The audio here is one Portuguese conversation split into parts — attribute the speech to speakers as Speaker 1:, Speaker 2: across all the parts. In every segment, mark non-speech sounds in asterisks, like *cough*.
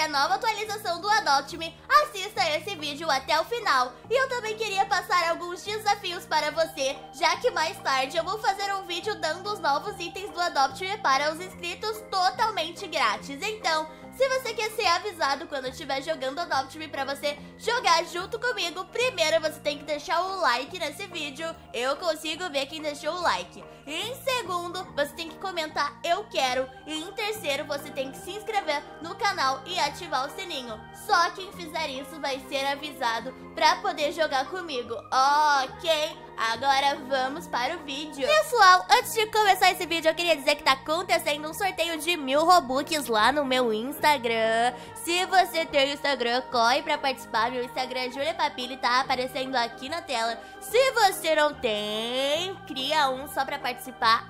Speaker 1: a nova atualização do Adopt Me, assista esse vídeo até o final. E eu também queria passar alguns desafios para você, já que mais tarde eu vou fazer um vídeo dando os novos itens do Adopt Me para os inscritos totalmente grátis. Então, se você quer ser avisado quando eu estiver jogando Adopt Me pra você jogar junto comigo, primeiro você tem que deixar o like nesse vídeo. Eu consigo ver quem deixou o like. Em segundo, você tem que comentar eu quero. E em terceiro, você tem que se inscrever no canal e ativar o sininho. Só quem fizer isso vai ser avisado pra poder jogar comigo, ok? Agora vamos para o vídeo. Pessoal, antes de começar esse vídeo, eu queria dizer que tá acontecendo um sorteio de mil Robux lá no meu Instagram. Se você tem Instagram, corre pra participar. Meu Instagram é Julia Papili, tá aparecendo aqui na tela. Se você não tem, cria um só pra participar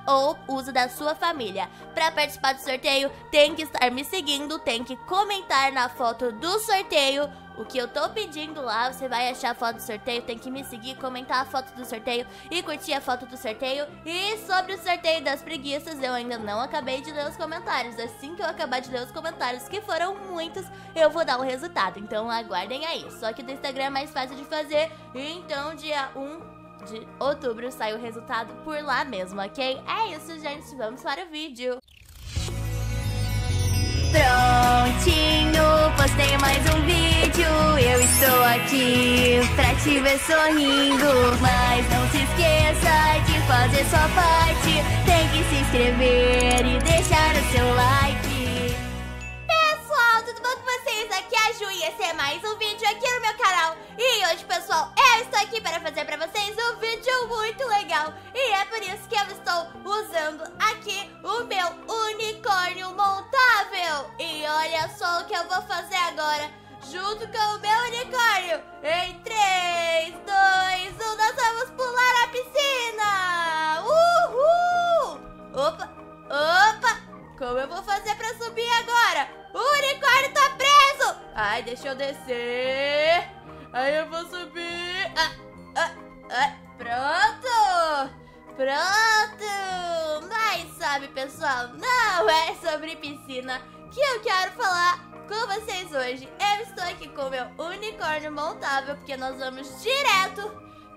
Speaker 1: ou usa da sua família. Pra participar do sorteio, tem que estar me seguindo, tem que comentar na foto do sorteio o que eu tô pedindo lá, você vai achar a foto do sorteio, tem que me seguir, comentar a foto do sorteio e curtir a foto do sorteio. E sobre o sorteio das preguiças, eu ainda não acabei de ler os comentários. Assim que eu acabar de ler os comentários, que foram muitos, eu vou dar o resultado. Então aguardem aí. Só que do Instagram é mais fácil de fazer. Então, dia 1 de outubro sai o resultado por lá mesmo, ok? É isso, gente. Vamos para o vídeo. Prontinho, postei mais um vídeo. Eu estou aqui pra te ver sorrindo. Mas não se esqueça de fazer sua parte. Tem que se inscrever e deixar o seu like. Aqui é a Ju e esse é mais um vídeo aqui no meu canal. E hoje, pessoal, eu estou aqui para fazer pra vocês um vídeo muito legal. E é por isso que eu estou usando aqui o meu unicórnio montável. E olha só o que eu vou fazer agora, junto com o meu unicórnio. Em 3, 2, 1, nós vamos pular a piscina. Uhul! Opa, opa, como eu vou fazer pra subir agora? Ai, deixa eu descer. Aí eu vou subir. Ah, ah, ah, pronto! Pronto! Mas sabe, pessoal, não é sobre piscina que eu quero falar com vocês hoje. Eu estou aqui com meu unicórnio montável, porque nós vamos direto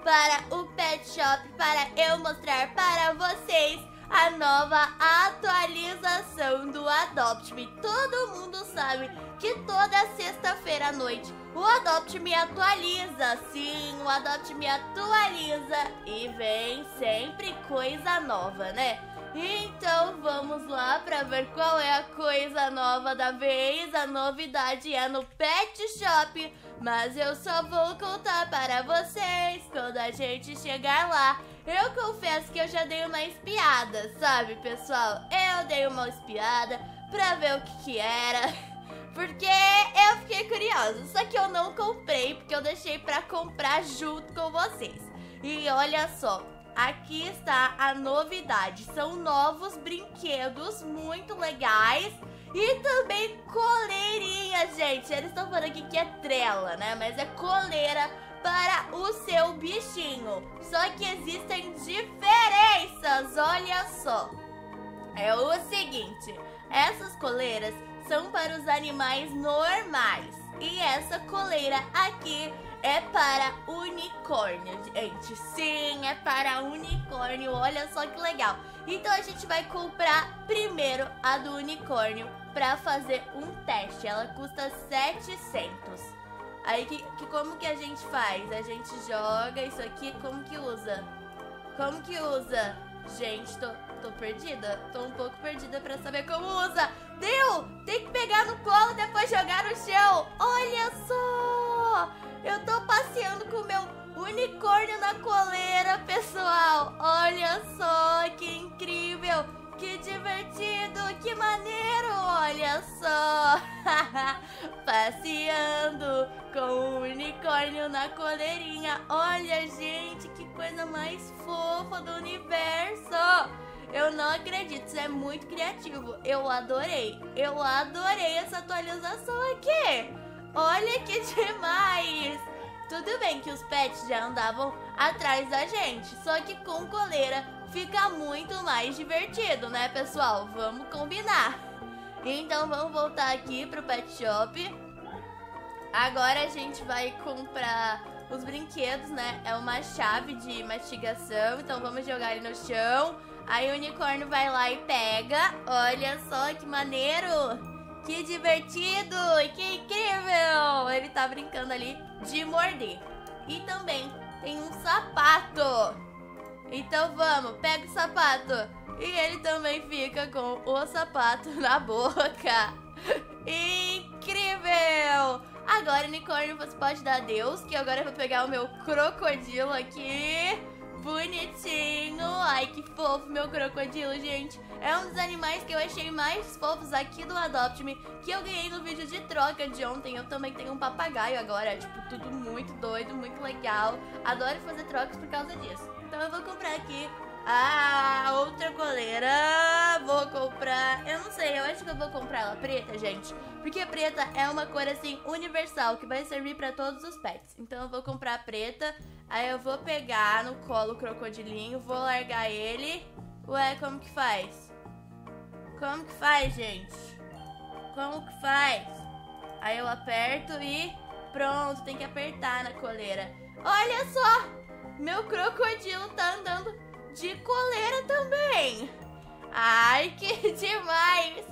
Speaker 1: para o pet shop para eu mostrar para vocês a nova atualização do Adopt Me. Todo mundo sabe que toda sexta-feira à noite o Adopt Me atualiza. Sim, o Adopt Me atualiza e vem sempre coisa nova, né? Então vamos lá para ver qual é a coisa nova da vez. A novidade é no Pet Shop, mas eu só vou contar para vocês quando a gente chegar lá. Eu confesso que eu já dei uma espiada, sabe, pessoal? Eu dei uma espiada pra ver o que que era. *laughs* Porque eu fiquei curiosa, só que eu não comprei, porque eu deixei pra comprar junto com vocês. E olha só, aqui está a novidade. São novos brinquedos muito legais e também coleirinha, gente. Eles estão falando aqui que é trela, né? Mas é coleira para o seu bichinho. Só que existem diferenças, olha só. É o seguinte, essas coleiras são para os animais normais. E essa coleira aqui é para unicórnio, gente. Sim, é para unicórnio. Olha só que legal. Então a gente vai comprar primeiro a do unicórnio para fazer um teste. Ela custa 700. Aí que, que como que a gente faz? A gente joga isso aqui, como que usa? Como que usa? Gente, tô, tô perdida. Tô um pouco perdida pra saber como usa. Deu! Tem que pegar no colo e depois jogar no chão. Olha só! Eu tô passeando com o meu unicórnio na coleira, Que divertido, que maneiro, olha só. *laughs* Passeando com o unicórnio na coleirinha. Olha, gente, que coisa mais fofa do universo. Eu não acredito, isso é muito criativo. Eu adorei. Eu adorei essa atualização aqui. Olha que *laughs* demais. Tudo bem que os pets já andavam atrás da gente, só que com coleira fica muito mais divertido, né, pessoal? Vamos combinar. Então vamos voltar aqui pro pet shop. Agora a gente vai comprar os brinquedos, né? É uma chave de mastigação, então vamos jogar ele no chão. Aí o unicórnio vai lá e pega. Olha só que maneiro! Que divertido! Que incrível! Ele tá brincando ali de morder. E também tem um sapato. Então vamos, pega o sapato. E ele também fica com o sapato *laughs* na boca. Incrível! Agora, unicórnio, você pode dar adeus, que agora eu vou pegar o meu crocodilo aqui. Bonitinho. Ai, que fofo meu crocodilo, gente. É um dos animais que eu achei mais fofos aqui do Adopt Me, que eu ganhei no vídeo de troca de ontem. Eu também tenho um papagaio agora, tipo, tudo muito doido, muito legal. Adoro fazer trocas por causa disso. Então eu vou comprar aqui a outra coleira. Vou comprar, eu não sei, eu acho que eu vou comprar ela preta, gente. Porque preta é uma cor assim universal, que vai servir pra todos os pets. Então eu vou comprar preta, aí eu vou pegar no colo o crocodilinho, vou largar ele. Ué, como que faz? Como que faz, gente? Como que faz? Aí eu aperto e pronto, tem que apertar na coleira. Olha só! Meu crocodilo tá andando de coleira também. Ai, que *laughs* demais!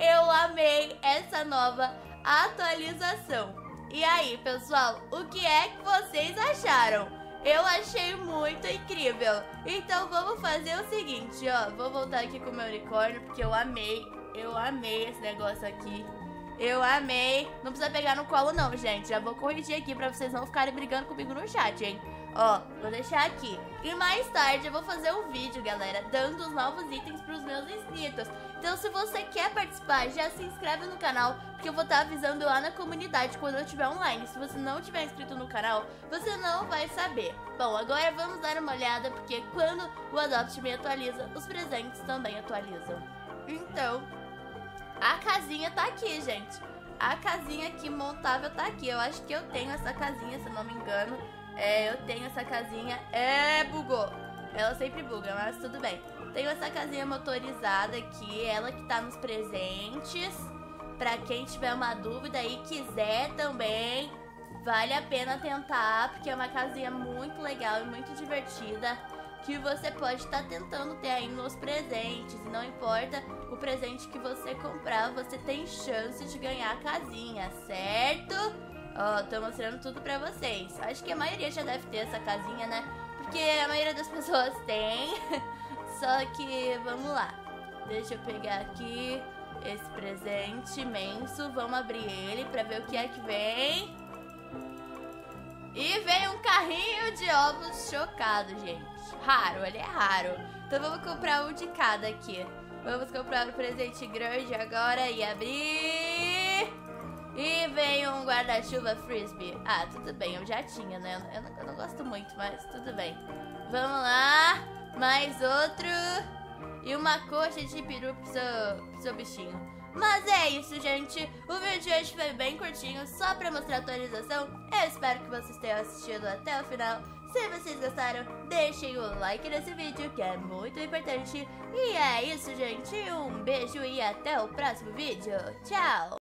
Speaker 1: Eu amei essa nova atualização. E aí, pessoal, o que é que vocês acharam? Eu achei muito incrível. Então vamos fazer o seguinte, ó. Vou voltar aqui com o meu unicórnio, porque eu amei. Eu amei esse negócio aqui. Eu amei. Não precisa pegar no colo não, gente. Já vou corrigir aqui pra vocês não ficarem brigando comigo no chat, hein. Ó, vou deixar aqui. E mais tarde eu vou fazer um vídeo, galera, dando os novos itens pros meus inscritos. Então se você quer participar, já se inscreve no canal, porque eu vou estar avisando lá na comunidade quando eu estiver online. Se você não tiver inscrito no canal, você não vai saber. Bom, agora vamos dar uma olhada, porque quando o Adopt Me atualiza, os presentes também atualizam. Então, a casinha tá aqui, gente. A casinha aqui montável tá aqui. Eu acho que eu tenho essa casinha, se não me engano. É, eu tenho essa casinha. É, bugou. Ela sempre buga, mas tudo bem. Tenho essa casinha motorizada aqui, ela que tá nos presentes. Pra quem tiver uma dúvida e quiser também, vale a pena tentar, porque é uma casinha muito legal e muito divertida. Que você pode estar tá tentando ter aí nos presentes. E não importa o presente que você comprar, você tem chance de ganhar a casinha, certo? Ó, tô mostrando tudo pra vocês. Acho que a maioria já deve ter essa casinha, né? Porque a maioria das *laughs* pessoas tem. Só que, vamos lá. Deixa eu pegar aqui esse presente imenso. Vamos abrir ele pra ver o que é que vem. E vem um carrinho de ovos chocado, gente. Raro, ele é raro. Então vamos comprar um de cada aqui. Vamos comprar um presente grande agora e abrir... E vem um guarda-chuva frisbee. Ah, tudo bem, eu já tinha, né? Eu não, eu não gosto muito, mas tudo bem. Vamos lá. Mais outro. E uma coxa de peru pro seu, pro seu bichinho. Mas é isso, gente. O vídeo de hoje foi bem curtinho, só pra mostrar a atualização. Eu espero que vocês tenham assistido até o final. Se vocês gostaram, deixem o like nesse vídeo, que é muito importante. E é isso, gente. Um beijo e até o próximo vídeo. Tchau!